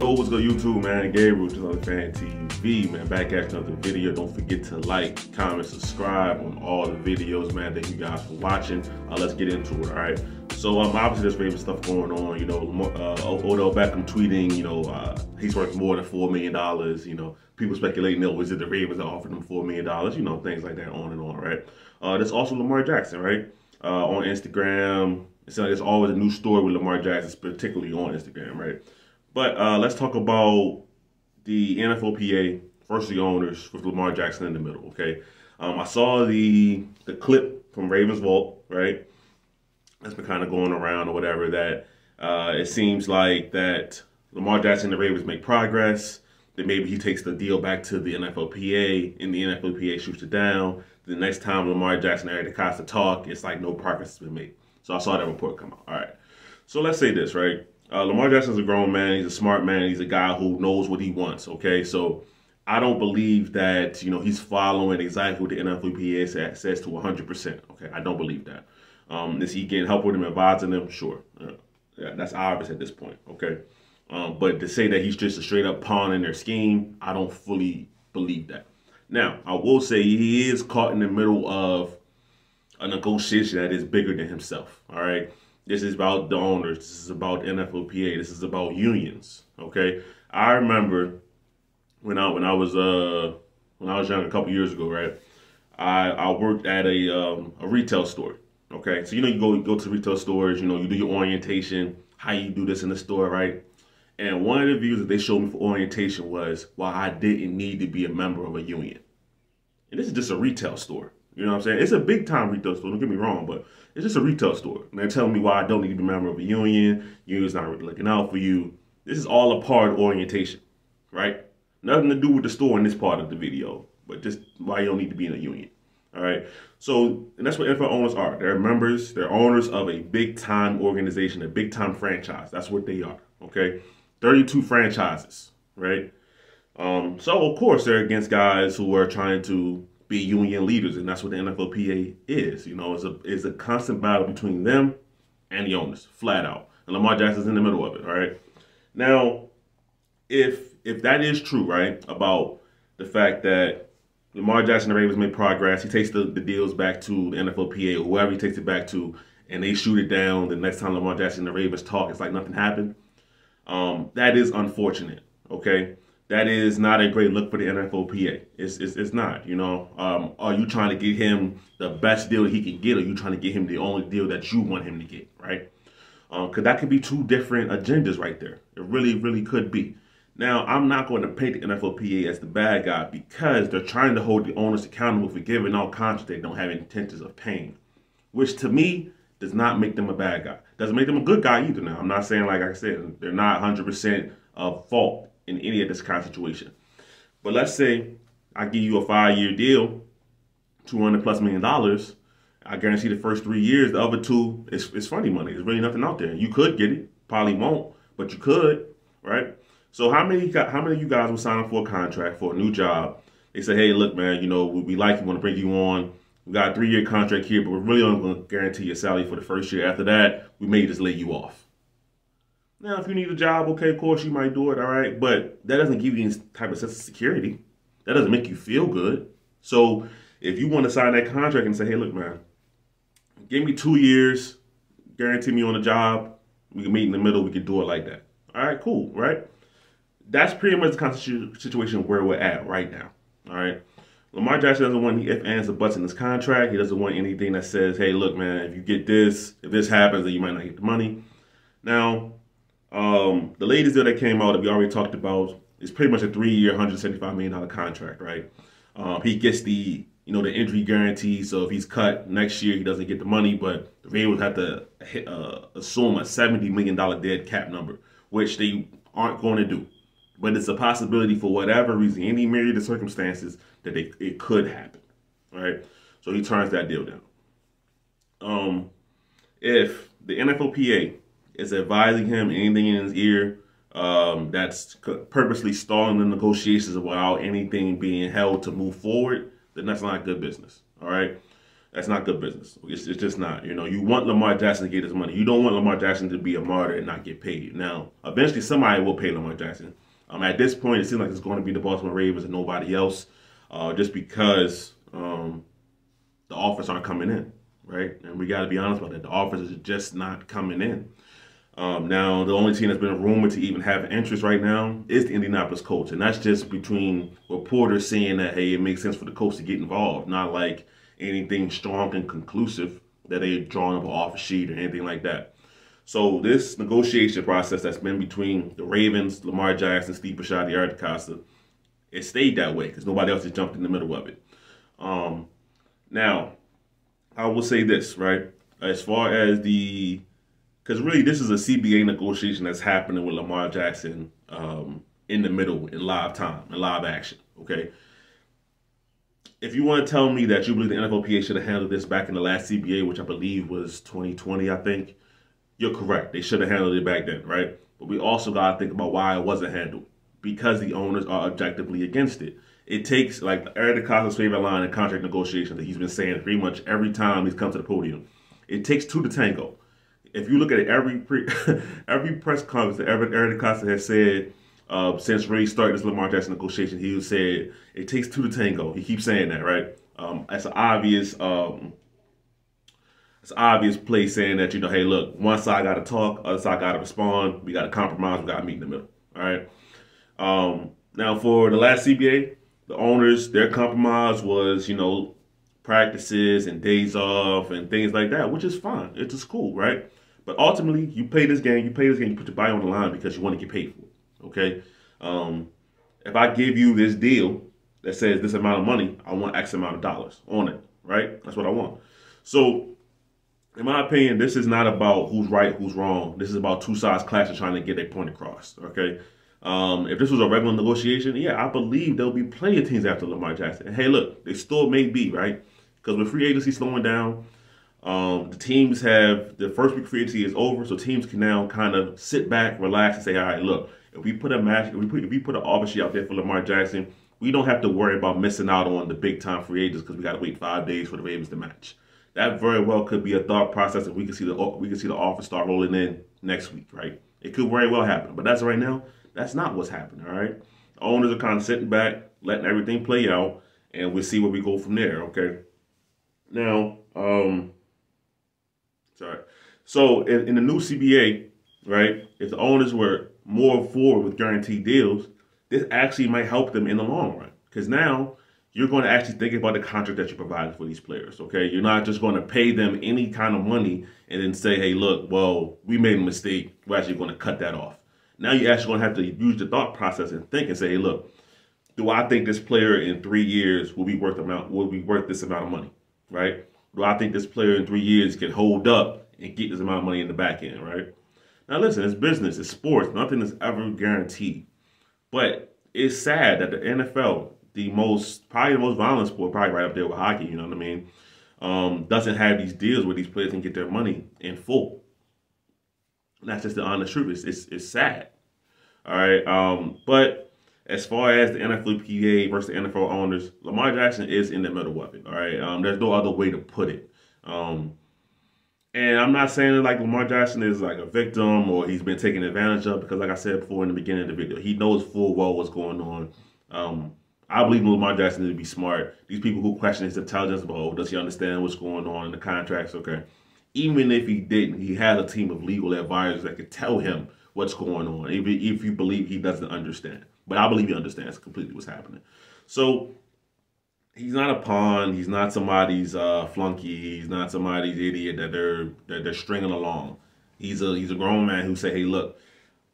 Oh, what's good, YouTube, man? Gabriel, just Fan TV, man. Back at another video. Don't forget to like, comment, subscribe on all the videos, man. Thank you guys for watching. Uh, let's get into it, all right? So, um, obviously, there's Raven stuff going on. You know, uh, Odell Beckham tweeting, you know, uh, he's worth more than $4 million. You know, people speculating, oh, was it the Ravens that offered him $4 million? You know, things like that, on and on, right? Uh, there's also Lamar Jackson, right? Uh, on Instagram. It's, it's always a new story with Lamar Jackson, particularly on Instagram, right? But uh, let's talk about the NFLPA versus the owners with Lamar Jackson in the middle. Okay, um, I saw the the clip from Ravens Vault, right? That's been kind of going around or whatever. That uh, it seems like that Lamar Jackson and the Ravens make progress. That maybe he takes the deal back to the NFLPA, and the NFLPA shoots it down. The next time Lamar Jackson and Eric DeCosta talk, it's like no progress has been made. So I saw that report come out. All right. So let's say this, right? Uh, Lamar Jackson's a grown man. He's a smart man. He's a guy who knows what he wants. Okay, so I don't believe that you know he's following exactly what the NFLPA says to 100. percent Okay, I don't believe that. Um, is he getting help with him, advising them? Sure, uh, yeah, that's obvious at this point. Okay, um, but to say that he's just a straight up pawn in their scheme, I don't fully believe that. Now, I will say he is caught in the middle of a negotiation that is bigger than himself. All right. This is about the owners. This is about NFLPA. This is about unions. Okay. I remember when I when I was uh when I was young a couple years ago, right? I I worked at a um, a retail store. Okay, so you know you go go to retail stores. You know you do your orientation, how you do this in the store, right? And one of the views that they showed me for orientation was why I didn't need to be a member of a union. And this is just a retail store. You know what I'm saying? It's a big time retail store. Don't get me wrong, but it's just a retail store. And they're telling me why I don't need to be a member of a union. Union's not really looking out for you. This is all a part of orientation, right? Nothing to do with the store in this part of the video, but just why you don't need to be in a union. All right. So, and that's what NFL owners are. They're members, they're owners of a big time organization, a big time franchise. That's what they are. Okay. 32 franchises, right? Um, so of course they're against guys who are trying to be union leaders, and that's what the NFLPA is. You know, it's a it's a constant battle between them and the owners, flat out. And Lamar Jackson's in the middle of it. All right. Now, if if that is true, right, about the fact that Lamar Jackson and the Ravens made progress, he takes the, the deals back to the NFLPA or whoever he takes it back to, and they shoot it down. The next time Lamar Jackson and the Ravens talk, it's like nothing happened. Um, that is unfortunate. Okay that is not a great look for the NFLPA. It's, it's, it's not, you know. Um, are you trying to get him the best deal he can get, or you trying to get him the only deal that you want him to get, right? Because um, that could be two different agendas right there. It really, really could be. Now, I'm not going to paint the NFLPA as the bad guy because they're trying to hold the owners accountable for giving out contracts they don't have intentions of paying, which to me does not make them a bad guy. Doesn't make them a good guy either. Now, I'm not saying like I said they're not 100% of fault in any of this kind of situation. But let's say I give you a five year deal, 200 plus million dollars. I guarantee the first three years, the other two, it's, it's funny money. There's really nothing out there. You could get it, probably won't, but you could, right? So how many how many of you guys will sign up for a contract for a new job? They say, hey, look, man, you know, we, like you, want to bring you on. We got a three year contract here, but we're really only going to guarantee your salary for the first year. After that, we may just lay you off. Now, if you need a job, okay, of course you might do it, all right, but that doesn't give you any type of sense of security. That doesn't make you feel good. So if you want to sign that contract and say, hey, look, man, give me two years, guarantee me on a job, we can meet in the middle, we can do it like that. All right, cool, right? That's pretty much the kind of situation where we're at right now. All right. Lamar Jackson doesn't want any ifs, ands, or buts in his contract. He doesn't want anything that says, hey, look, man, if you get this, if this happens, then you might not get the money. Now, the latest deal that came out that we already talked about is pretty much a three-year, $175 million contract, right? Um, he gets the you know the injury guarantee, so if he's cut next year, he doesn't get the money. But the Ravens have to hit, uh, assume a $70 million dead cap number, which they aren't going to do. But it's a possibility for whatever reason, any myriad of circumstances, that they, it could happen, right? So he turns that deal down. Um, if the NFLPA is advising him anything in his ear um, that's purposely stalling the negotiations without anything being held to move forward, then that's not good business. All right. That's not good business. It's, it's just not. You know, you want Lamar Jackson to get his money. You don't want Lamar Jackson to be a martyr and not get paid. Now, eventually, somebody will pay Lamar Jackson. Um, at this point, it seems like it's going to be the Baltimore Ravens and nobody else, uh, just because um, the offers aren't coming in, right? And we got to be honest about that. The offers are just not coming in. Um, now, the only team that's been rumored to even have interest right now is the Indianapolis Colts, and that's just between reporters saying that hey, it makes sense for the Colts to get involved, not like anything strong and conclusive that they drawn up an offer sheet or anything like that. So this negotiation process that's been between the Ravens, Lamar Jackson, Steve Bisciotti, Eric DeCosta, it stayed that way because nobody else has jumped in the middle of it. Um, now, I will say this, right? As far as the, because really this is a CBA negotiation that's happening with Lamar Jackson um, in the middle in live time, in live action, okay? if you want to tell me that you believe the NFLPA should have handled this back in the last CBA, which I believe was 2020, I think, you're correct. They should have handled it back then, right? But we also got to think about why it wasn't handled because the owners are objectively against it. It takes, like Eric DeCosta's favorite line in contract negotiations that he's been saying pretty much every time he's come to the podium. It takes two to tango. If you look at every pre, every press conference that Eric DeCosta has said uh, since Ray started this Lamar Jackson negotiation, he said it takes two to tango. He keeps saying that, right? Um, that's an obvious, um, it's obvious place saying that you know, hey, look, one side got to talk, other side got to respond. We got to compromise. We got to meet in the middle. All right. Um, now for the last CBA, the owners, their compromise was, you know, practices and days off and things like that, which is fine. It's just cool, right? But ultimately, you play this game, you play this game, you put your body on the line because you want to get paid for it. Okay. Um, if I give you this deal that says this amount of money, I want X amount of dollars on it, right? That's what I want. So, in my opinion, this is not about who's right, who's wrong. This is about two sides clashing trying to get a point across, okay? Um, if this was a regular negotiation, yeah, I believe there'll be plenty of teams after Lamar Jackson. And hey, look, they still may be, right? Because with free agency slowing down, um, the teams have the first week free agency is over, so teams can now kind of sit back, relax, and say, all right, look, if we put a match, if we put if we put an offer sheet out there for Lamar Jackson, we don't have to worry about missing out on the big time free agents because we got to wait five days for the Ravens to match. That very well could be a thought process, and we can see the we can see the offer start rolling in next week, right? It could very well happen, but that's right now. That's not what's happening. All right, owners are kind of sitting back, letting everything play out, and we'll see where we go from there. Okay. Now, um, sorry. So in, in the new CBA, right? If the owners were more forward with guaranteed deals, this actually might help them in the long run. Because now you're going to actually think about the contract that you're providing for these players. Okay, you're not just going to pay them any kind of money and then say, "Hey, look, well, we made a mistake. We're actually going to cut that off." Now you're actually going to have to use the thought process and think and say, "Hey, look, do I think this player in three years will be worth amount will be worth this amount of money? Right? Do I think this player in three years can hold up and get this amount of money in the back end? Right? Now, listen, it's business, it's sports. Nothing is ever guaranteed. But it's sad that the NFL, the most, probably the most violent sport, probably right up there with hockey, you know what I mean, um, doesn't have these deals where these players can get their money in full. And that's just the honest truth. It's, it's, it's sad. All right. Um, but as far as the NFLPA versus the NFL owners, Lamar Jackson is in the middle of it. All right. Um, there's no other way to put it. Um, and I'm not saying that like Lamar Jackson is like a victim or he's been taken advantage of because, like I said before in the beginning of the video, he knows full well what's going on. Um, I believe Lamar Jackson to be smart. These people who question his intelligence about, oh, does he understand what's going on in the contracts? Okay. Even if he didn't, he has a team of legal advisors that could tell him what's going on, even if you believe he doesn't understand. But I believe he understands completely what's happening. So he's not a pawn. He's not somebody's uh, flunky. He's not somebody's idiot that they're that they're stringing along. He's a he's a grown man who say, "Hey, look,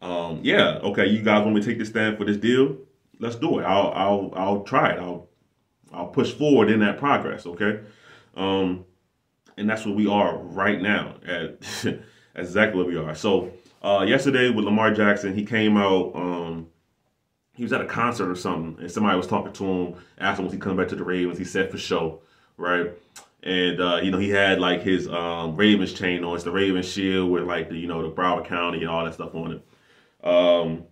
um, yeah, okay, you guys want me to take this stand for this deal? Let's do it. I'll I'll I'll try it. I'll I'll push forward in that progress. Okay, um, and that's what we are right now. At exactly what we are. So uh, yesterday with Lamar Jackson, he came out. Um, he was at a concert or something, and somebody was talking to him, was he coming back to the Ravens. He said for sure, right? And uh, you know he had like his um, Ravens chain on. It's the Ravens shield with like the you know the Broward County and all that stuff on it. Um,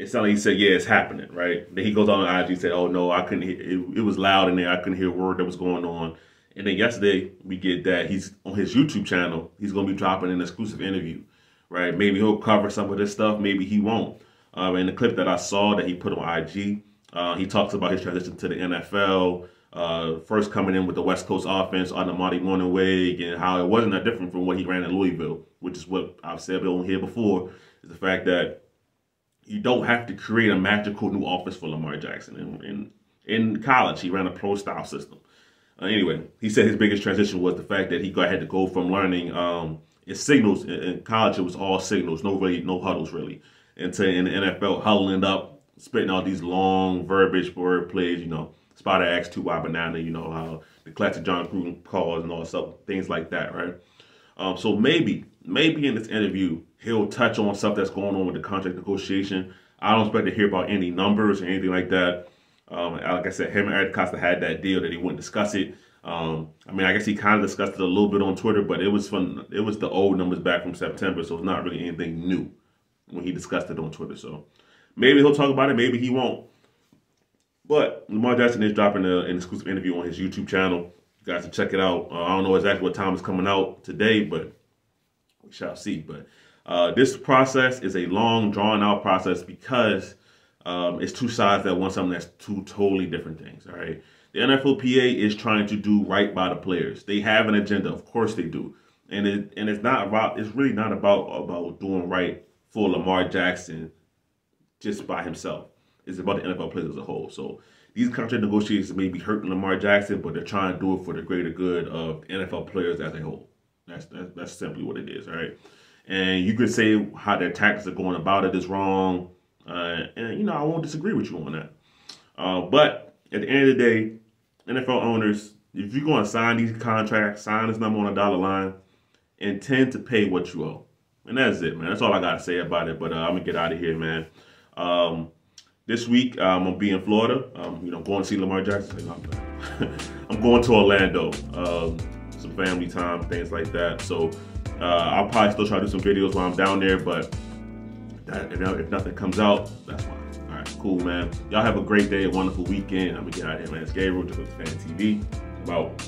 it sounded like he said, "Yeah, it's happening," right? Then he goes on IG and said, "Oh no, I couldn't. Hear, it, it was loud in there. I couldn't hear a word that was going on." And then yesterday we get that he's on his YouTube channel. He's gonna be dropping an exclusive interview, right? Maybe he'll cover some of this stuff. Maybe he won't. Um, in the clip that I saw that he put on IG, uh, he talks about his transition to the NFL. Uh, first coming in with the West Coast offense under Marty Mornhinweg and how it wasn't that different from what he ran in Louisville, which is what I've said on here before, is the fact that you don't have to create a magical new offense for Lamar Jackson. In, in, in college, he ran a pro style system. Uh, anyway, he said his biggest transition was the fact that he got, had to go from learning um, signals. In, in, college, it was all signals, no really, no huddles really. Into in the NFL, huddling up, spitting all these long verbiage word plays, you know, Spider X, two Y banana, you know, how the classic Jon Gruden calls and all stuff, things like that, right? Um, so maybe, maybe in this interview, he'll touch on stuff that's going on with the contract negotiation. I don't expect to hear about any numbers or anything like that. Um, like I said, him and Eric Costa had that deal that he wouldn't discuss it. Um, I mean, I guess he kind of discussed it a little bit on Twitter, but it was from it was the old numbers back from September, so it's not really anything new when he discussed it on Twitter. So maybe he'll talk about it, maybe he won't. But Lamar Jackson is dropping a, an exclusive interview on his YouTube channel. You guys can check it out. Uh, I don't know exactly what time it's coming out today, but we shall see. But uh, this process is a long, drawn out process because um, it's two sides that want something that's two totally different things. All right. The NFLPA is trying to do right by the players. They have an agenda, of course they do, and it and it's not about. It's really not about about doing right for Lamar Jackson just by himself. It's about the NFL players as a whole. So these contract negotiations may be hurting Lamar Jackson, but they're trying to do it for the greater good of NFL players as a whole. That's that's, that's simply what it is. All right. And you could say how their tactics are going about it is wrong. Uh, and, you know, I won't disagree with you on that. Uh, but at the end of the day, NFL owners, if you're going to sign these contracts, sign this number on a dollar line, intend to pay what you owe. And that's it, man. That's all I got to say about it. But uh, I'm going to get out of here, man. Um, this week, uh, I'm going to be in Florida. Um, you know, going to see Lamar Jackson. I'm going to Orlando. Um, some family time, things like that. So uh, I'll probably still try to do some videos while I'm down there, but that, if, nothing comes out, that's fine. All right, cool, man. Y'all have a great day, a wonderful weekend. I'm gonna get out of here, man. It's Gabriel, just with Fan TV. About